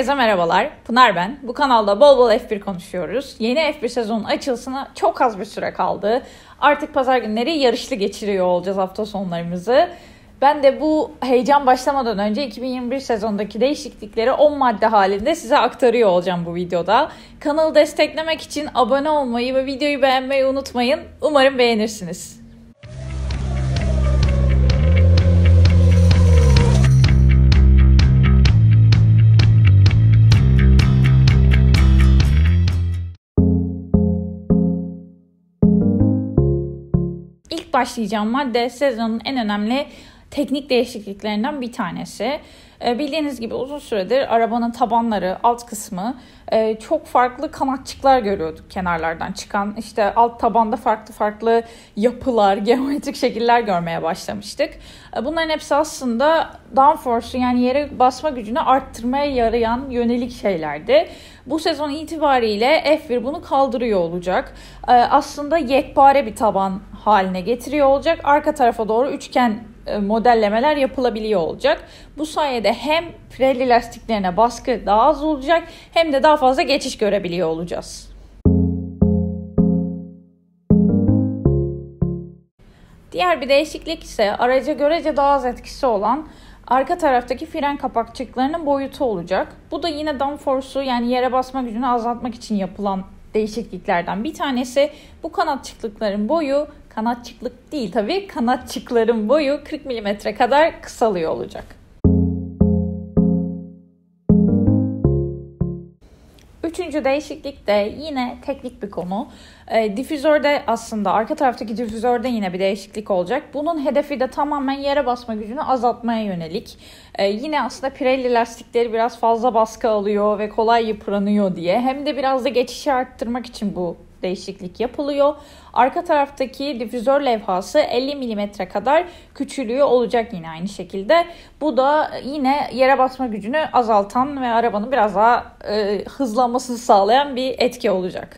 Herkese merhabalar. Pınar ben. Bu kanalda bol bol F1 konuşuyoruz. Yeni F1 sezonun açılısına çok az bir süre kaldı. Artık pazar günleri yarışlı geçiriyor olacağız hafta sonlarımızı. Ben de bu heyecan başlamadan önce 2021 sezondaki değişiklikleri 10 madde halinde size aktarıyor olacağım bu videoda. Kanalı desteklemek için abone olmayı ve videoyu beğenmeyi unutmayın. Umarım beğenirsiniz. Başlayacağım madde sezonun en önemli teknik değişikliklerinden bir tanesi. E, bildiğiniz gibi uzun süredir arabanın tabanları, alt kısmı e, çok farklı kanatçıklar görüyorduk kenarlardan çıkan. İşte alt tabanda farklı farklı yapılar, geometrik şekiller görmeye başlamıştık. E, bunların hepsi aslında downforce'u yani yere basma gücünü arttırmaya yarayan yönelik şeylerdi. Bu sezon itibariyle F1 bunu kaldırıyor olacak. Aslında yekpare bir taban haline getiriyor olacak. Arka tarafa doğru üçgen modellemeler yapılabiliyor olacak. Bu sayede hem Pirelli lastiklerine baskı daha az olacak hem de daha fazla geçiş görebiliyor olacağız. Diğer bir değişiklik ise araca görece daha az etkisi olan arka taraftaki fren kapakçıklarının boyutu olacak. Bu da yine downforce'u yani yere basma gücünü azaltmak için yapılan değişikliklerden bir tanesi. Bu kanatçıklıkların boyu kanatçıklık değil tabii kanatçıkların boyu 40 mm kadar kısalıyor olacak. Üçüncü değişiklik de yine teknik bir konu. E, difüzörde aslında arka taraftaki difüzörde yine bir değişiklik olacak. Bunun hedefi de tamamen yere basma gücünü azaltmaya yönelik. E, yine aslında Pirelli lastikleri biraz fazla baskı alıyor ve kolay yıpranıyor diye. Hem de biraz da geçişi arttırmak için bu değişiklik yapılıyor. Arka taraftaki difüzör levhası 50 mm kadar küçülüyor olacak yine aynı şekilde. Bu da yine yere basma gücünü azaltan ve arabanın biraz daha e, hızlanmasını sağlayan bir etki olacak.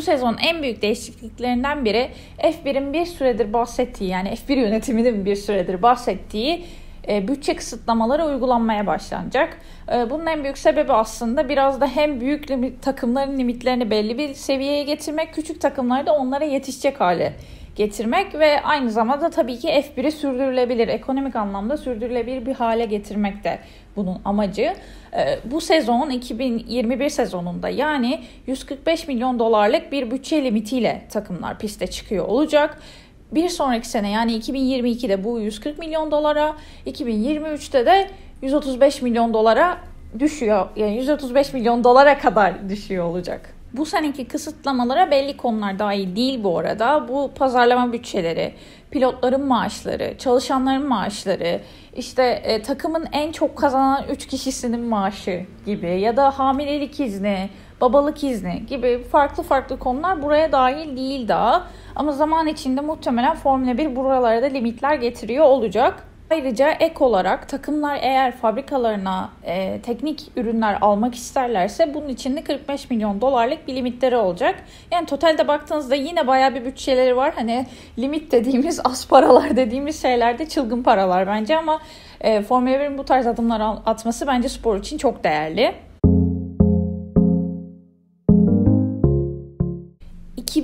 Bu sezon en büyük değişikliklerinden biri F1'in bir süredir bahsettiği yani F1 yönetiminin bir süredir bahsettiği e, bütçe kısıtlamaları uygulanmaya başlanacak. E, bunun en büyük sebebi aslında biraz da hem büyük takımların limitlerini belli bir seviyeye getirmek, küçük takımları da onlara yetişecek hale getirmek ve aynı zamanda tabii ki F1'i sürdürülebilir, ekonomik anlamda sürdürülebilir bir hale getirmek de bunun amacı. E, bu sezon 2021 sezonunda yani 145 milyon dolarlık bir bütçe limitiyle takımlar piste çıkıyor olacak. Bir sonraki sene yani 2022'de bu 140 milyon dolara, 2023'te de 135 milyon dolara düşüyor. Yani 135 milyon dolara kadar düşüyor olacak. Bu seneki kısıtlamalara belli konular dahil değil bu arada. Bu pazarlama bütçeleri, pilotların maaşları, çalışanların maaşları, işte e, takımın en çok kazanan 3 kişisinin maaşı gibi ya da hamilelik izni, babalık izni gibi farklı farklı konular buraya dahil değil daha. Ama zaman içinde muhtemelen Formula 1 buralara da limitler getiriyor olacak. Ayrıca ek olarak takımlar eğer fabrikalarına e, teknik ürünler almak isterlerse bunun için de 45 milyon dolarlık bir limitleri olacak. Yani totalde baktığınızda yine baya bir bütçeleri var. Hani limit dediğimiz az paralar dediğimiz şeyler de çılgın paralar bence ama e, Formula 1'in bu tarz adımlar atması bence spor için çok değerli.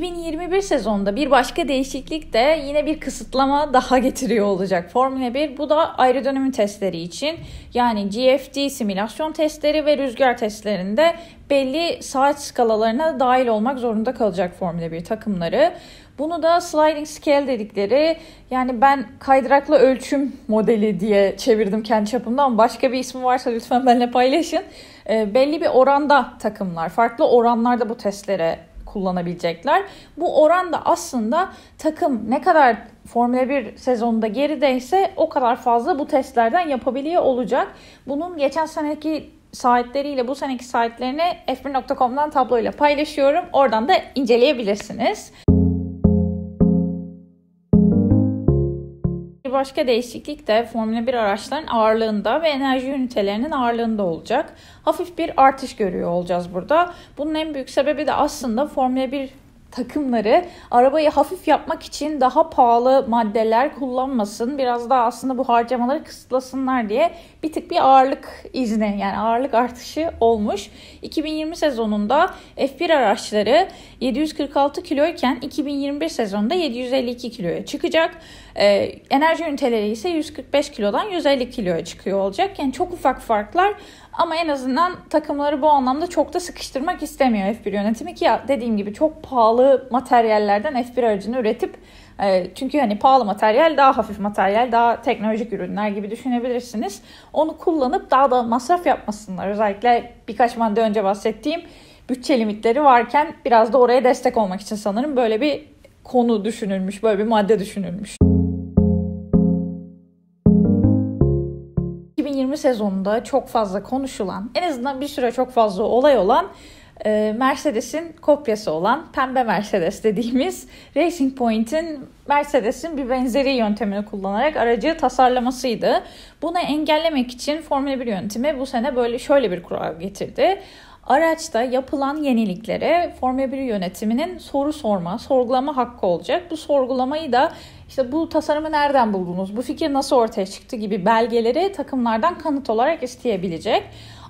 2021 sezonunda bir başka değişiklik de yine bir kısıtlama daha getiriyor olacak Formula 1. Bu da aerodinamik testleri için yani GFD simülasyon testleri ve rüzgar testlerinde belli saat skalalarına dahil olmak zorunda kalacak Formula 1 takımları. Bunu da sliding scale dedikleri yani ben kaydıraklı ölçüm modeli diye çevirdim kendi çapımda ama başka bir ismi varsa lütfen benimle paylaşın. E, belli bir oranda takımlar farklı oranlarda bu testlere kullanabilecekler. Bu oran da aslında takım ne kadar Formula 1 sezonunda gerideyse o kadar fazla bu testlerden yapabiliyor olacak. Bunun geçen seneki saatleriyle bu seneki saatlerini f1.com'dan tabloyla paylaşıyorum. Oradan da inceleyebilirsiniz. Başka değişiklik de Formula 1 araçların ağırlığında ve enerji ünitelerinin ağırlığında olacak. Hafif bir artış görüyor olacağız burada. Bunun en büyük sebebi de aslında Formula 1 takımları arabayı hafif yapmak için daha pahalı maddeler kullanmasın. Biraz daha aslında bu harcamaları kısıtlasınlar diye bir tık bir ağırlık izni yani ağırlık artışı olmuş. 2020 sezonunda F1 araçları 746 kiloyken 2021 sezonunda 752 kiloya çıkacak. Ee, enerji üniteleri ise 145 kilodan 150 kiloya çıkıyor olacak. Yani çok ufak farklar ama en azından takımları bu anlamda çok da sıkıştırmak istemiyor F1 yönetimi ki dediğim gibi çok pahalı materyallerden F1 aracını üretip e, çünkü hani pahalı materyal daha hafif materyal daha teknolojik ürünler gibi düşünebilirsiniz. Onu kullanıp daha da masraf yapmasınlar. Özellikle birkaç madde önce bahsettiğim bütçe limitleri varken biraz da oraya destek olmak için sanırım böyle bir konu düşünülmüş, böyle bir madde düşünülmüş. 2020 sezonunda çok fazla konuşulan, en azından bir süre çok fazla olay olan e, Mercedes'in kopyası olan pembe Mercedes dediğimiz Racing Point'in Mercedes'in bir benzeri yöntemini kullanarak aracı tasarlamasıydı. Bunu engellemek için Formula 1 yöntemi bu sene böyle şöyle bir kural getirdi. Araçta yapılan yeniliklere Formula 1 yönetiminin soru sorma, sorgulama hakkı olacak. Bu sorgulamayı da işte bu tasarımı nereden buldunuz, bu fikir nasıl ortaya çıktı gibi belgeleri takımlardan kanıt olarak isteyebilecek.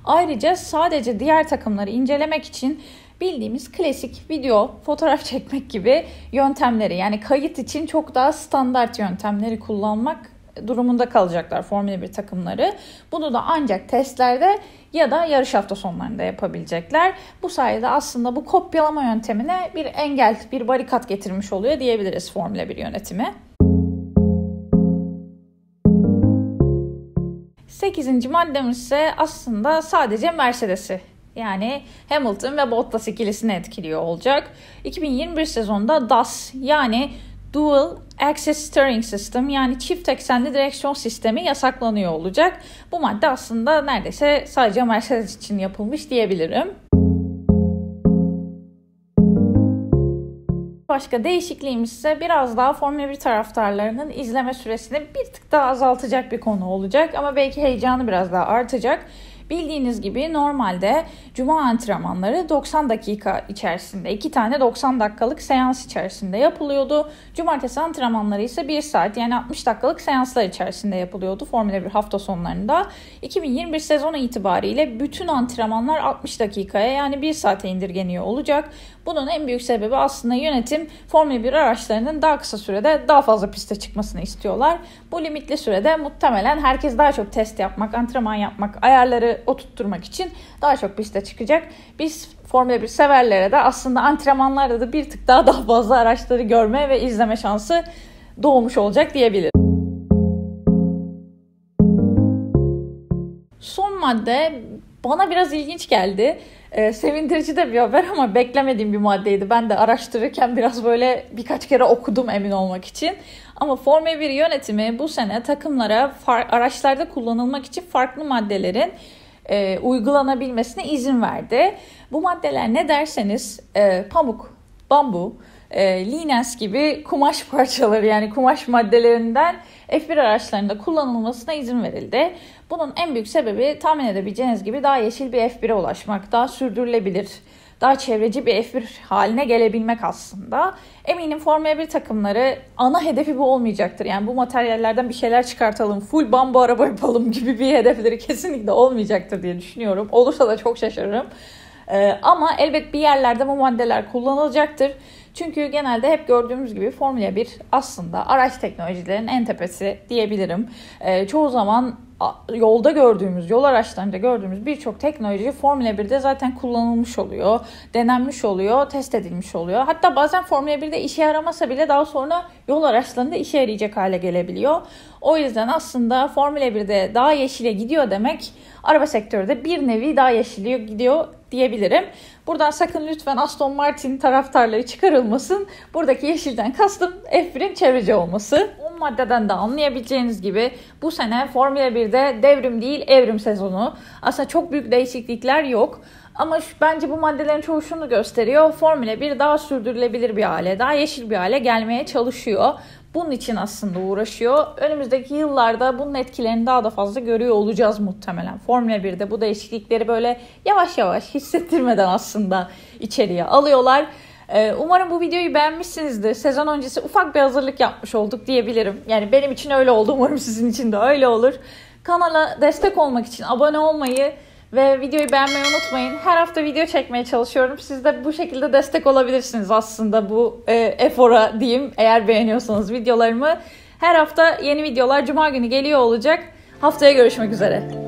Ayrıca sadece diğer takımları incelemek için bildiğimiz klasik video, fotoğraf çekmek gibi yöntemleri yani kayıt için çok daha standart yöntemleri kullanmak durumunda kalacaklar Formula 1 takımları. Bunu da ancak testlerde ya da yarış hafta sonlarında yapabilecekler. Bu sayede aslında bu kopyalama yöntemine bir engel, bir barikat getirmiş oluyor diyebiliriz Formula 1 yönetimi. 8. maddemiz ise aslında sadece Mercedes'i yani Hamilton ve Bottas ikilisini etkiliyor olacak. 2021 sezonunda DAS yani Dual Access Steering System yani çift eksenli direksiyon sistemi yasaklanıyor olacak. Bu madde aslında neredeyse sadece Mercedes için yapılmış diyebilirim. Başka değişikliğimiz ise biraz daha Formula 1 taraftarlarının izleme süresini bir tık daha azaltacak bir konu olacak ama belki heyecanı biraz daha artacak. Bildiğiniz gibi normalde cuma antrenmanları 90 dakika içerisinde, iki tane 90 dakikalık seans içerisinde yapılıyordu. Cumartesi antrenmanları ise 1 saat yani 60 dakikalık seanslar içerisinde yapılıyordu Formula 1 hafta sonlarında. 2021 sezonu itibariyle bütün antrenmanlar 60 dakikaya yani 1 saate indirgeniyor olacak. Bunun en büyük sebebi aslında yönetim Formula 1 araçlarının daha kısa sürede daha fazla piste çıkmasını istiyorlar. Bu limitli sürede muhtemelen herkes daha çok test yapmak, antrenman yapmak, ayarları oturtturmak için daha çok piste çıkacak. Biz Formula 1 severlere de aslında antrenmanlarda da bir tık daha daha fazla araçları görme ve izleme şansı doğmuş olacak diyebilirim. Son madde bana biraz ilginç geldi. Ee, sevindirici de bir haber ama beklemediğim bir maddeydi. Ben de araştırırken biraz böyle birkaç kere okudum emin olmak için. Ama Formula 1 yönetimi bu sene takımlara araçlarda kullanılmak için farklı maddelerin e, uygulanabilmesine izin verdi. Bu maddeler ne derseniz e, pamuk, bambu, e, linens gibi kumaş parçaları yani kumaş maddelerinden F1 araçlarında kullanılmasına izin verildi. Bunun en büyük sebebi tahmin edebileceğiniz gibi daha yeşil bir F1'e ulaşmak, daha sürdürülebilir, daha çevreci bir F1 haline gelebilmek aslında. Eminim Formula 1 takımları ana hedefi bu olmayacaktır. Yani bu materyallerden bir şeyler çıkartalım, full bambu araba yapalım gibi bir hedefleri kesinlikle olmayacaktır diye düşünüyorum. Olursa da çok şaşırırım. Ee, ama elbet bir yerlerde bu maddeler kullanılacaktır. Çünkü genelde hep gördüğümüz gibi Formula 1 aslında araç teknolojilerinin en tepesi diyebilirim. Ee, çoğu zaman yolda gördüğümüz, yol araçlarında gördüğümüz birçok teknoloji Formula 1'de zaten kullanılmış oluyor, denenmiş oluyor, test edilmiş oluyor. Hatta bazen Formula 1'de işe yaramasa bile daha sonra yol araçlarında işe yarayacak hale gelebiliyor. O yüzden aslında Formula 1'de daha yeşile gidiyor demek araba sektörü bir nevi daha yeşiliyor gidiyor diyebilirim. Buradan sakın lütfen Aston Martin taraftarları çıkarılmasın. Buradaki yeşilden kastım F1'in çevreci olması. 10 maddeden de anlayabileceğiniz gibi bu sene Formula 1'de devrim değil evrim sezonu. Aslında çok büyük değişiklikler yok. Ama şu, bence bu maddelerin çoğu şunu gösteriyor. Formula 1 daha sürdürülebilir bir hale, daha yeşil bir hale gelmeye çalışıyor bunun için aslında uğraşıyor. Önümüzdeki yıllarda bunun etkilerini daha da fazla görüyor olacağız muhtemelen. Formula 1'de bu değişiklikleri böyle yavaş yavaş hissettirmeden aslında içeriye alıyorlar. Ee, umarım bu videoyu beğenmişsinizdir. Sezon öncesi ufak bir hazırlık yapmış olduk diyebilirim. Yani benim için öyle oldu. Umarım sizin için de öyle olur. Kanala destek olmak için abone olmayı ve videoyu beğenmeyi unutmayın. Her hafta video çekmeye çalışıyorum. Siz de bu şekilde destek olabilirsiniz aslında bu e, efora diyeyim eğer beğeniyorsanız videolarımı. Her hafta yeni videolar cuma günü geliyor olacak. Haftaya görüşmek üzere.